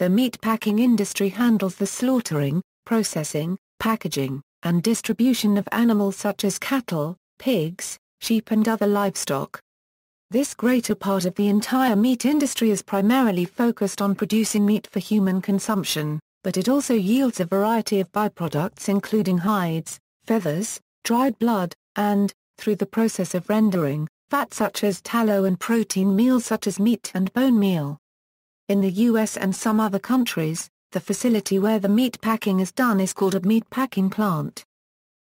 The meat packing industry handles the slaughtering, processing, packaging, and distribution of animals such as cattle, pigs, sheep and other livestock. This greater part of the entire meat industry is primarily focused on producing meat for human consumption, but it also yields a variety of byproducts including hides, feathers, dried blood, and, through the process of rendering, fat such as tallow and protein meals such as meat and bone meal. In the US and some other countries, the facility where the meat packing is done is called a meat packing plant.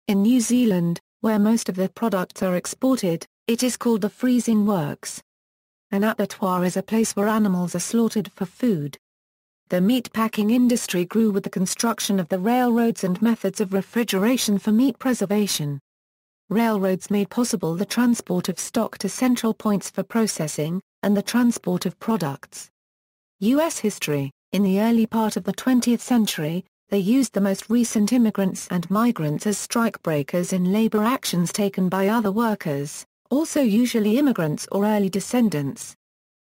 In New Zealand, where most of the products are exported, it is called the freezing works. An abattoir is a place where animals are slaughtered for food. The meat packing industry grew with the construction of the railroads and methods of refrigeration for meat preservation. Railroads made possible the transport of stock to central points for processing, and the transport of products. U.S. history In the early part of the 20th century, they used the most recent immigrants and migrants as strikebreakers in labor actions taken by other workers also usually immigrants or early descendants.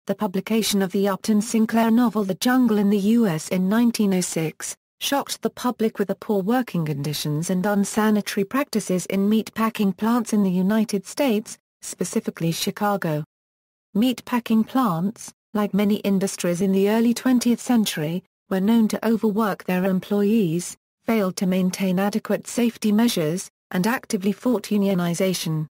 The publication of the Upton Sinclair novel The Jungle in the U.S. in 1906, shocked the public with the poor working conditions and unsanitary practices in meat packing plants in the United States, specifically Chicago. Meat packing plants, like many industries in the early 20th century, were known to overwork their employees, failed to maintain adequate safety measures, and actively fought unionization.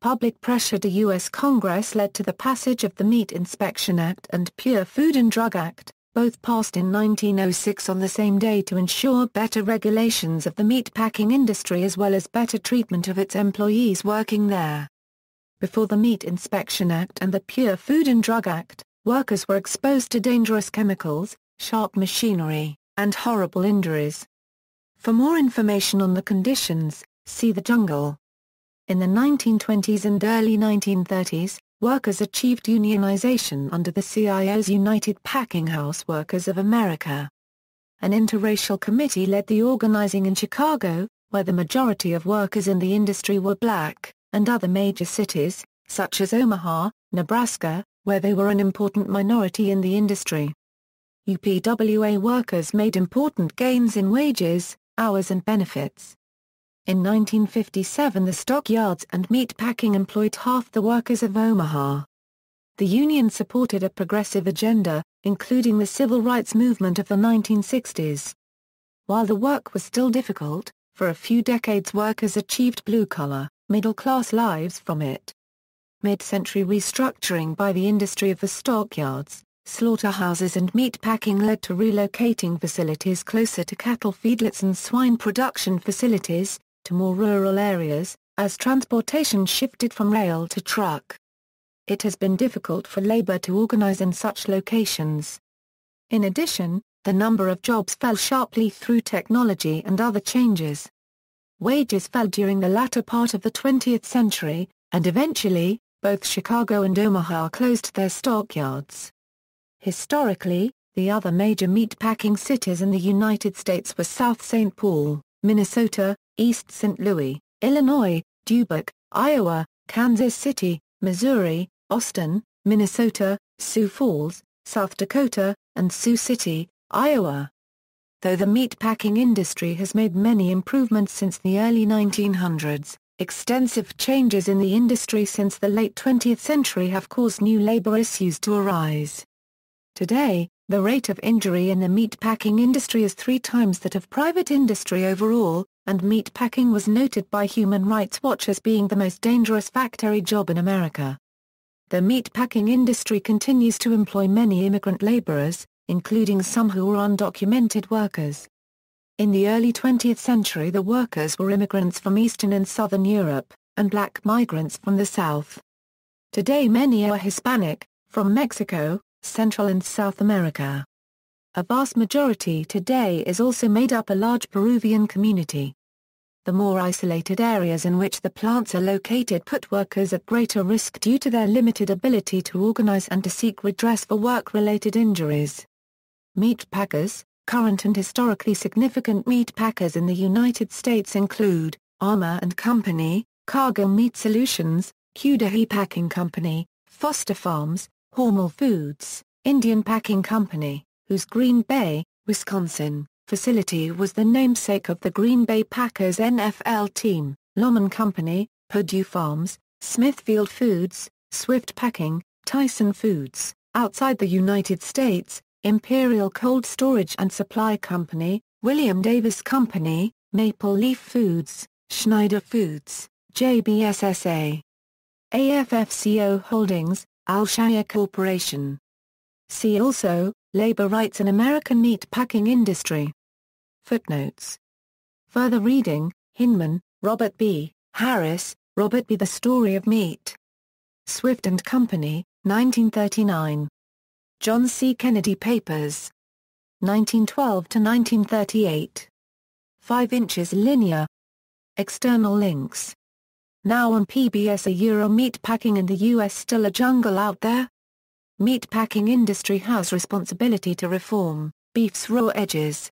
Public pressure to U.S. Congress led to the passage of the Meat Inspection Act and Pure Food and Drug Act, both passed in 1906 on the same day to ensure better regulations of the meat packing industry as well as better treatment of its employees working there. Before the Meat Inspection Act and the Pure Food and Drug Act, workers were exposed to dangerous chemicals, sharp machinery, and horrible injuries. For more information on the conditions, see the jungle. In the 1920s and early 1930s, workers achieved unionization under the CIO's United Packing House Workers of America. An interracial committee led the organizing in Chicago, where the majority of workers in the industry were black, and other major cities, such as Omaha, Nebraska, where they were an important minority in the industry. UPWA workers made important gains in wages, hours and benefits. In 1957 the stockyards and meat packing employed half the workers of Omaha. The union supported a progressive agenda, including the civil rights movement of the 1960s. While the work was still difficult, for a few decades workers achieved blue-collar, middle-class lives from it. Mid-century restructuring by the industry of the stockyards, slaughterhouses and meat packing led to relocating facilities closer to cattle feedlots and swine production facilities, to more rural areas, as transportation shifted from rail to truck. It has been difficult for labor to organize in such locations. In addition, the number of jobs fell sharply through technology and other changes. Wages fell during the latter part of the 20th century, and eventually, both Chicago and Omaha closed their stockyards. Historically, the other major meat-packing cities in the United States were South St. Paul, Minnesota, East St. Louis, Illinois, Dubuque, Iowa, Kansas City, Missouri, Austin, Minnesota, Sioux Falls, South Dakota, and Sioux City, Iowa. Though the meat-packing industry has made many improvements since the early 1900s, extensive changes in the industry since the late 20th century have caused new labor issues to arise. Today, the rate of injury in the meat-packing industry is three times that of private industry overall, and meat packing was noted by Human Rights Watch as being the most dangerous factory job in America. The meat packing industry continues to employ many immigrant laborers, including some who are undocumented workers. In the early 20th century the workers were immigrants from Eastern and Southern Europe, and black migrants from the South. Today many are Hispanic, from Mexico, Central and South America. A vast majority today is also made up a large Peruvian community. The more isolated areas in which the plants are located put workers at greater risk due to their limited ability to organize and to seek redress for work-related injuries. Meat packers, current and historically significant meat packers in the United States include, Armour and Company, Cargill Meat Solutions, Cudahy Packing Company, Foster Farms, Hormel Foods, Indian Packing Company, whose Green Bay, Wisconsin, facility was the namesake of the Green Bay Packers NFL team, Lohmann Company, Perdue Farms, Smithfield Foods, Swift Packing, Tyson Foods, outside the United States, Imperial Cold Storage and Supply Company, William Davis Company, Maple Leaf Foods, Schneider Foods, JBSSA. AFFCO Holdings, Alshaya Corporation. See also, Labor rights in American meat packing industry. Footnotes. Further reading, Hinman, Robert B., Harris, Robert B. The Story of Meat. Swift and Company, 1939. John C. Kennedy Papers. 1912 to 1938. 5 inches linear. External links. Now on PBS a Euro meat packing in the US still a jungle out there? Meat packing industry has responsibility to reform, beef's raw edges,